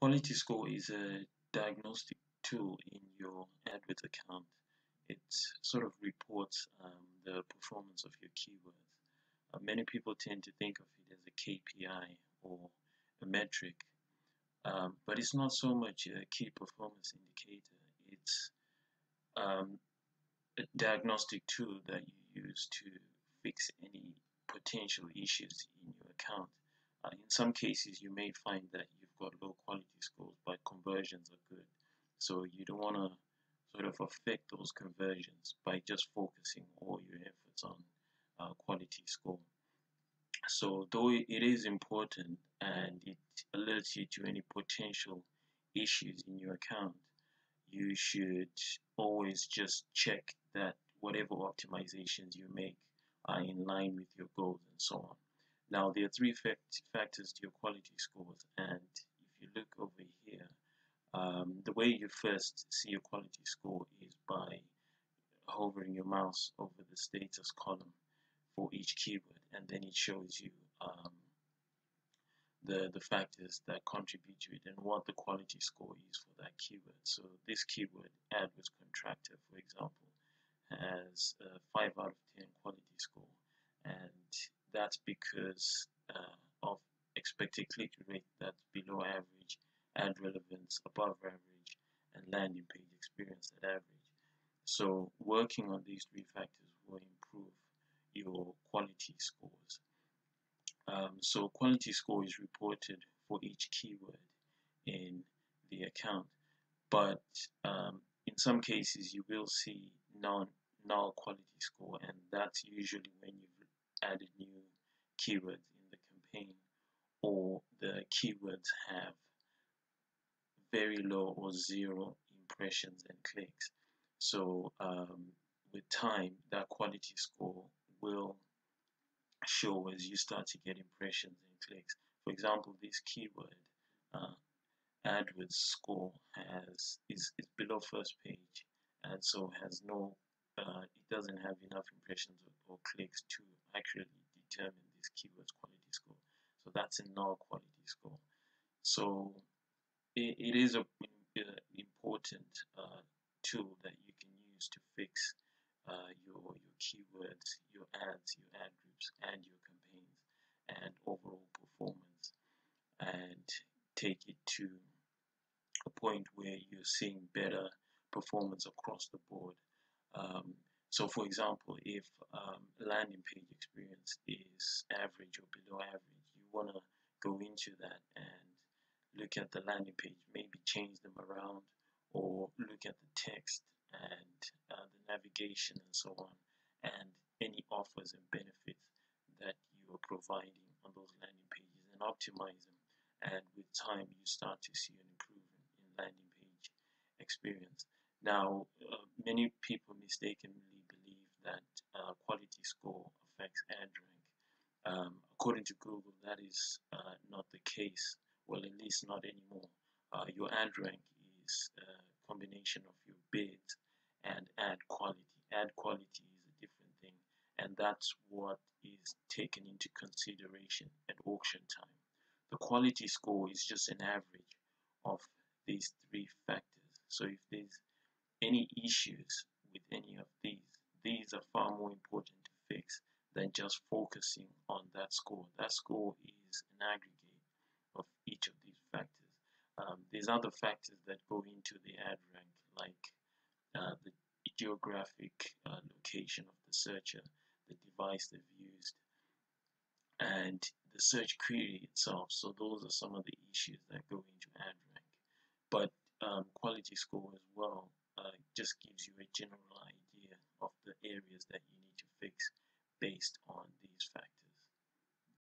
Quality score is a diagnostic tool in your AdWords account. It sort of reports um, the performance of your keywords. Uh, many people tend to think of it as a KPI or a metric, um, but it's not so much a key performance indicator. It's um, a diagnostic tool that you use to fix any potential issues in your account. Uh, in some cases, you may find that you've got low scores, but conversions are good. So you don't want to sort of affect those conversions by just focusing all your efforts on uh, quality score. So though it is important and it alerts you to any potential issues in your account, you should always just check that whatever optimizations you make are in line with your goals and so on. Now there are three fact factors to your quality scores and you look over here, um, the way you first see your quality score is by hovering your mouse over the status column for each keyword and then it shows you um, the, the factors that contribute to it and what the quality score is for that keyword. So this keyword, AdWords contractor, for example, has a 5 out of 10 quality score and that's because expected click rate that's below average, ad relevance above average, and landing page experience at average. So working on these three factors will improve your quality scores. Um, so quality score is reported for each keyword in the account, but um, in some cases you will see non null quality score, and that's usually when you've added new keywords in the campaign or the keywords have very low or zero impressions and clicks. So um, with time, that quality score will show as you start to get impressions and clicks. For example, this keyword uh, AdWords score has is, is below first page and so has no uh, it doesn't have enough impressions or, or, clicks to accurately determine this keyword's quality. That's a null quality score. So it, it is a, a important uh, tool that you can use to fix uh, your your keywords, your ads, your ad groups, and your campaigns, and overall performance, and take it to a point where you're seeing better performance across the board. Um, so, for example, if um, landing page experience is average or below average, want to go into that and look at the landing page, maybe change them around, or look at the text and uh, the navigation and so on, and any offers and benefits that you are providing on those landing pages and optimize them. And with time, you start to see an improvement in landing page experience. Now, uh, many people mistakenly believe that uh, quality score affects ad rank. Um, according to Google, that is uh, not the case. Well, at least not anymore. Uh, your ad rank is a combination of your bids and ad quality. Ad quality is a different thing, and that's what is taken into consideration at auction time. The quality score is just an average of these three factors. So if there's any issues with any of these, these are far more important than just focusing on that score. That score is an aggregate of each of these factors. Um, there's other factors that go into the ad rank, like uh, the geographic uh, location of the searcher, the device they've used, and the search query itself. So those are some of the issues that go into ad rank. But um, quality score as well uh, just gives you a general